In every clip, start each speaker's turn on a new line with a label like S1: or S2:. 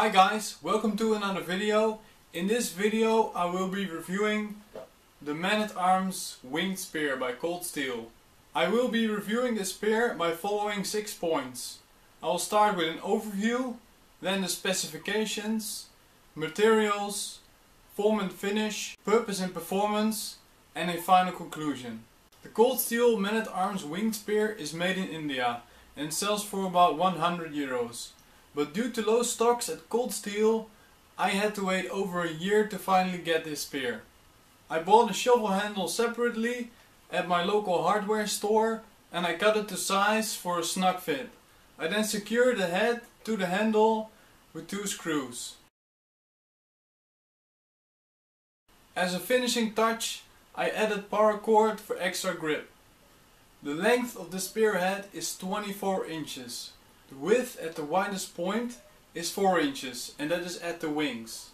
S1: Hi guys, welcome to another video. In this video I will be reviewing the Man-at-Arms Winged Spear by Cold Steel. I will be reviewing this spear by following 6 points. I will start with an overview, then the specifications, materials, form and finish, purpose and performance, and a final conclusion. The Cold Steel Man-at-Arms Winged Spear is made in India and sells for about 100 euros. But due to low stocks at Cold Steel, I had to wait over a year to finally get this spear. I bought a shovel handle separately at my local hardware store and I cut it to size for a snug fit. I then secured the head to the handle with two screws. As a finishing touch, I added paracord for extra grip. The length of the spearhead is 24 inches. The width at the widest point is 4 inches and that is at the wings.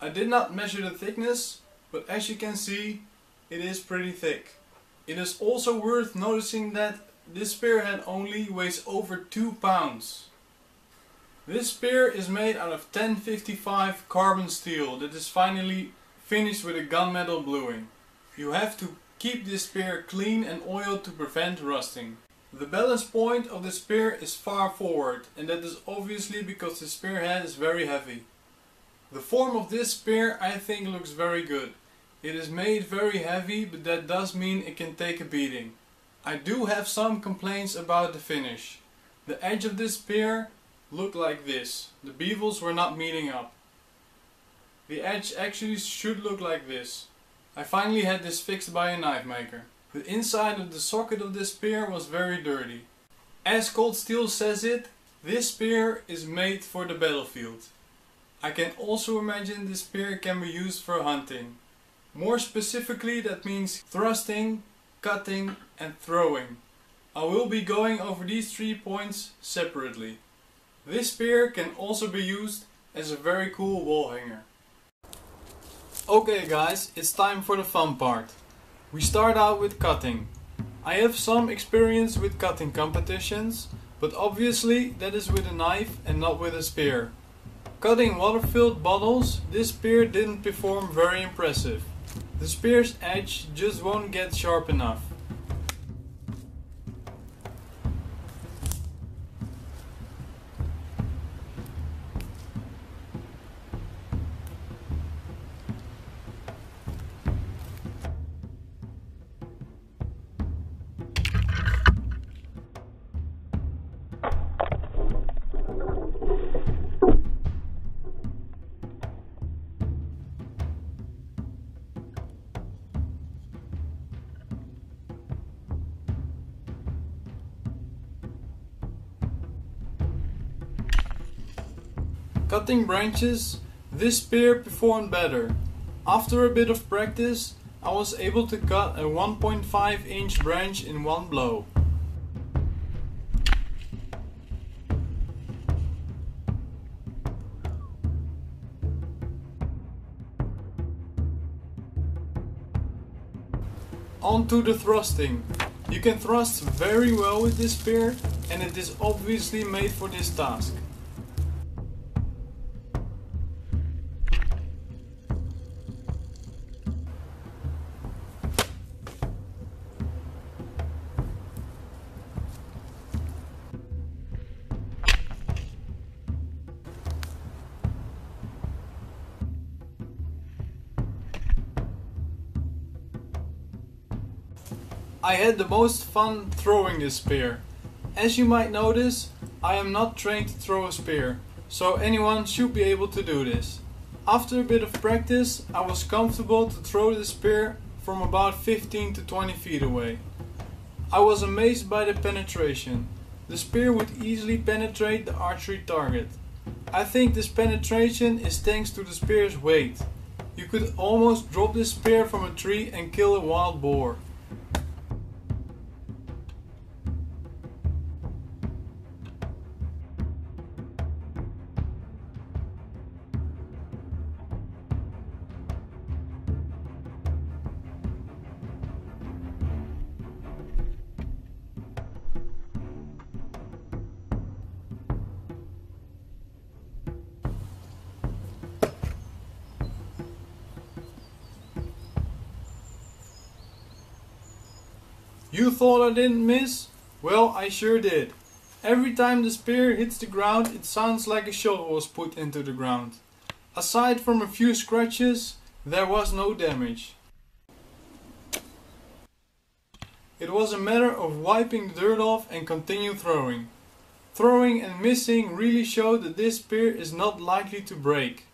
S1: I did not measure the thickness, but as you can see, it is pretty thick. It is also worth noticing that this spearhead only weighs over 2 pounds. This spear is made out of 1055 carbon steel that is finally finished with a gunmetal bluing. You have to keep this spear clean and oiled to prevent rusting. The balance point of the spear is far forward and that is obviously because the spearhead is very heavy. The form of this spear I think looks very good. It is made very heavy but that does mean it can take a beating. I do have some complaints about the finish. The edge of this spear looked like this. The bevels were not meeting up. The edge actually should look like this. I finally had this fixed by a knife maker. The inside of the socket of this spear was very dirty. As Cold Steel says it, this spear is made for the battlefield. I can also imagine this spear can be used for hunting. More specifically that means thrusting, cutting and throwing. I will be going over these three points separately. This spear can also be used as a very cool wall hanger. Okay guys, it's time for the fun part. We start out with cutting. I have some experience with cutting competitions, but obviously that is with a knife and not with a spear. Cutting water-filled bottles, this spear didn't perform very impressive. The spear's edge just won't get sharp enough. Cutting branches, this spear performed better. After a bit of practice, I was able to cut a 1.5 inch branch in one blow. On to the thrusting. You can thrust very well with this spear and it is obviously made for this task. I had the most fun throwing this spear. As you might notice, I am not trained to throw a spear, so anyone should be able to do this. After a bit of practice, I was comfortable to throw the spear from about 15 to 20 feet away. I was amazed by the penetration. The spear would easily penetrate the archery target. I think this penetration is thanks to the spear's weight. You could almost drop this spear from a tree and kill a wild boar. You thought I didn't miss? Well, I sure did. Every time the spear hits the ground, it sounds like a shovel was put into the ground. Aside from a few scratches, there was no damage. It was a matter of wiping the dirt off and continue throwing. Throwing and missing really showed that this spear is not likely to break.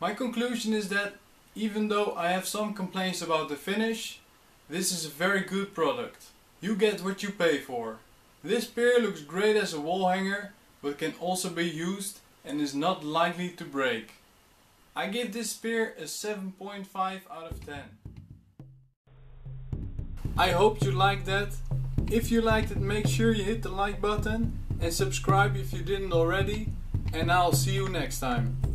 S1: My conclusion is that even though I have some complaints about the finish, this is a very good product. You get what you pay for. This spear looks great as a wall hanger, but can also be used and is not likely to break. I give this spear a 7.5 out of 10. I hope you liked that. If you liked it make sure you hit the like button and subscribe if you didn't already and I'll see you next time.